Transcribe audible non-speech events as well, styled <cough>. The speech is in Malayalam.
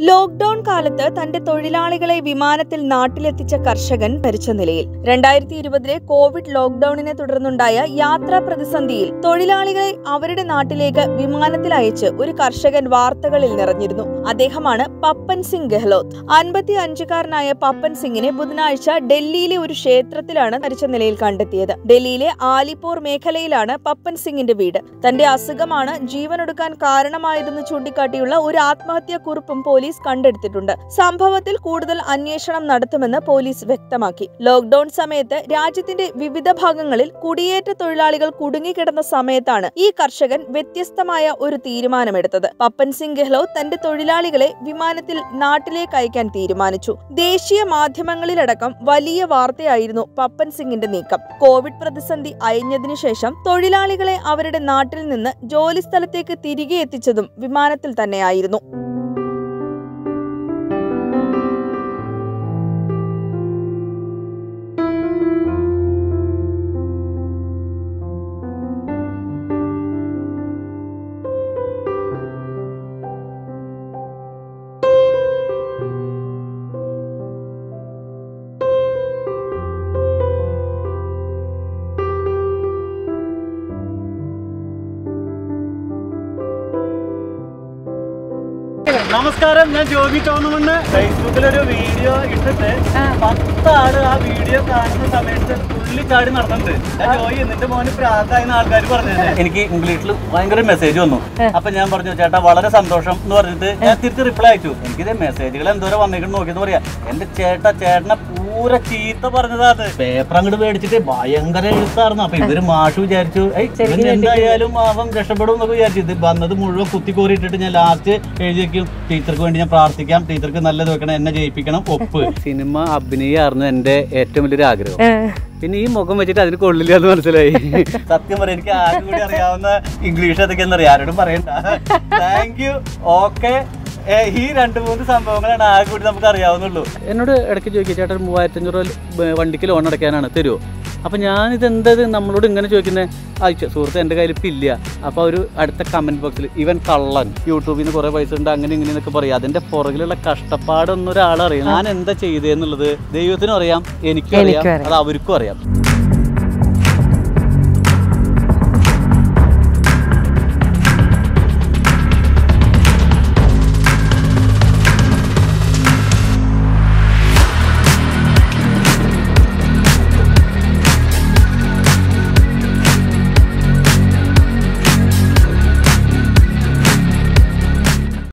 ലോക്ഡൌൺ കാലത്ത് തന്റെ തൊഴിലാളികളെ വിമാനത്തിൽ നാട്ടിലെത്തിച്ച കർഷകൻ മരിച്ച നിലയിൽ. രണ്ടായിരത്തി ഇരുപതിലെ കോവിഡ് ലോക്ഡൌണിനെ തുടർന്നുണ്ടായ യാത്രാ പ്രതിസന്ധിയിൽ തൊഴിലാളികളെ അവരുടെ നാട്ടിലേക്ക് വിമാനത്തിൽ അയച്ച് ഒരു കർഷകൻ വാർത്തകളിൽ നിറഞ്ഞിരുന്നു. അദ്ദേഹമാണ് പപ്പൻ സിംഗ് ഗെഹ്ലോത്ത് അൻപത്തി അഞ്ചുകാരനായ പപ്പൻ സിംഗിനെ ബുധനാഴ്ച ഡൽഹിയിലെ ഒരു ക്ഷേത്രത്തിലാണ് മരിച്ച നിലയിൽ കണ്ടെത്തിയത്. ഡൽഹിയിലെ ആലിപ്പൂർ മേഖലയിലാണ് പപ്പൻ സിംഗിന്റെ വീട്. തന്റെ അസുഖമാണ് ജീവനൊടുക്കാൻ കാരണമായതെന്ന് ചൂണ്ടിക്കാട്ടിയുള്ള ഒരു ആത്മഹത്യാ കുറിപ്പും പോലീസ് കണ്ടെടുത്തിട്ടുണ്ട്. സംഭവത്തിൽ കൂടുതൽ അന്വേഷണം നടത്തുമെന്ന് പോലീസ് വ്യക്തമാക്കി. ലോക്ഡൌൺ സമയത്ത് രാജ്യത്തിന്റെ വിവിധ ഭാഗങ്ങളിൽ കുടിയേറ്റ തൊഴിലാളികൾ കുടുങ്ങിക്കിടന്ന സമയത്താണ് ഈ കർഷകൻ വ്യത്യസ്തമായ ഒരു തീരുമാനമെടുത്തത്. പപ്പൻ സിംഗ് ഗെഹ്ലോത്ത് തന്റെ തൊഴിലാളികളെ വിമാനത്തിൽ നാട്ടിലേക്ക് അയക്കാൻ തീരുമാനിച്ചു. ദേശീയ മാധ്യമങ്ങളിലടക്കം വലിയ വാർത്തയായിരുന്നു പപ്പൻ സിംഗിന്റെ നീക്കം. കോവിഡ് പ്രതിസന്ധി അയഞ്ഞതിനു ശേഷം തൊഴിലാളികളെ അവരുടെ നാട്ടിൽ നിന്ന് ജോലിസ്ഥലത്തേക്ക് തിരികെ എത്തിച്ചതും വിമാനത്തിൽ തന്നെയായിരുന്നു. നമസ്കാരം ഞാൻ ജോബി ഫേസ്ബുക്കിൽ ഒരു വീഡിയോ ഇട്ടിട്ട് പത്താൾ ആ വീഡിയോ കാണുന്ന സമയത്ത് തുള്ളി ചാടി നടന്നിട്ടുണ്ട്. ഞാൻ ജോയി എന്നിട്ട് മോന് പ്രാന്തായെന്ന് ആൾക്കാർ പറഞ്ഞത് എനിക്ക് ഇംഗ്ലീഷിൽ ഭയങ്കര മെസ്സേജ് വന്നു. അപ്പൊ ഞാൻ പറഞ്ഞു ചേട്ടാ വളരെ സന്തോഷം എന്ന് പറഞ്ഞിട്ട് ഞാൻ തിരിച്ച് റിപ്ലൈ അയച്ചു. എനിക്കിത് മെസ്സേജുകൾ എന്തോരം വന്നിട്ട് നോക്കിയെന്ന് പറയാ. എന്റെ ചേട്ടാ ചേട്ടനെ പൂര ചീത്ത പറഞ്ഞതാ അത്. പേപ്പർ അങ്ങോട്ട് മേടിച്ചിട്ട് ഭയങ്കര എഴുത്തായിരുന്നു. അപ്പൊ ഇവർ മാഷ് വിചാരിച്ചു "ഏയ്, ഇവൻ എന്തായാലും അവൻ രക്ഷപ്പെടും എന്നൊക്കെ വിചാരിച്ചു. ഇത് വന്നത് മുഴുവൻ കുത്തി കോരി ഞാൻ ലാസ്റ്റ് എഴുതി വെക്കും. ടീച്ചർക്ക് വേണ്ടി ഞാൻ പ്രാർത്ഥിക്കാം. ടീച്ചർക്ക് നല്ലത് വെക്കണം എന്നെ ജയിപ്പിക്കണം ഒപ്പ്. <laughs> സിനിമ അഭിനയായിരുന്നു എന്റെ ഏറ്റവും വലിയൊരു ആഗ്രഹം. പിന്നെ ഈ മുഖം വെച്ചിട്ട് അതിന് കൊള്ളില്ല എന്ന് മനസ്സിലായി. <laughs> സത്യം പറയാം എനിക്ക് ആരും കൂടി അറിയാവുന്ന ഇംഗ്ലീഷ് അതൊക്കെയെന്ന് അറിയാം. ആരോടും പറയണ്ട. താങ്ക് യു ഓക്കെ ഈ രണ്ട് മൂന്ന് സംഭവങ്ങളാണ് ആകെ കൂടി നമുക്ക് അറിയാവുന്നുള്ളൂ. എന്നോട് ഇടയ്ക്ക് ചോദിക്കുക ചേട്ടൻ മൂവായിരത്തി അഞ്ഞൂറ് രൂപ വണ്ടിക്ക് ലോൺ അടയ്ക്കാനാണ് തരുമോ അപ്പം ഞാനിത് എന്തത് നമ്മളോട് ഇങ്ങനെ ചോദിക്കുന്നത് അയച്ചു സുഹൃത്ത് എന്റെ കയ്യിൽ ഇപ്പം ഇല്ല. അപ്പോൾ ഒരു അടുത്ത കമന്റ് ബോക്സിൽ ഇവൻ കള്ളൻ. യൂട്യൂബിൽ നിന്ന് കുറേ പൈസ ഉണ്ട് അങ്ങനെ ഇങ്ങനെ എന്നൊക്കെ പറയും. അതിന്റെ പുറകിലുള്ള കഷ്ടപ്പാടൊന്നും ഒരാളറിയാം. ഞാൻ എന്താ ചെയ്തതെന്നുള്ളത് ദൈവത്തിനും അറിയാം എനിക്കും അറിയാം. അത് അവർക്കും അറിയാം.